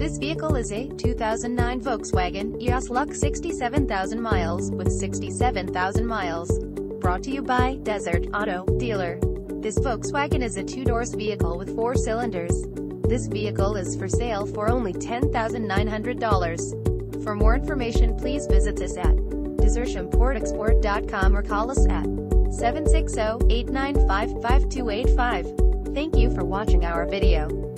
This vehicle is a 2009 Volkswagen EOS Lux 67,000 miles, with 67,000 miles. Brought to you by Desert Auto Dealer. This Volkswagen is a two-doors vehicle with four cylinders. This vehicle is for sale for only $10,900. For more information please visit us at desertimportexport.com or call us at 760-895-5285. Thank you for watching our video.